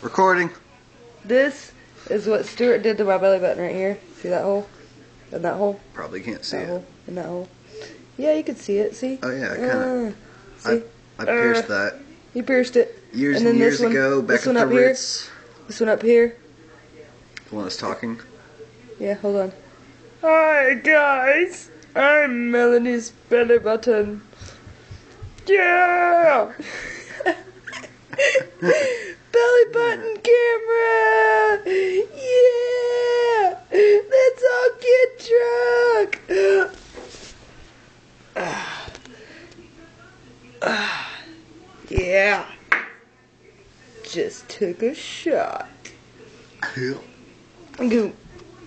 Recording. This is what Stuart did to my belly button right here. See that hole? In that hole? Probably can't see that it. hole? In that hole? Yeah, you can see it. See? Oh yeah, I kind of. Uh, see? I pierced Uh, that You pierced it. years and and, years this one- ago. Back this one at up the here. This one up here. The one that's talking. Yeah, hold on. Hi guys, I'm Melanie's belly button. Yeah. Ah. Ah. yeah. Just took a shot. Go.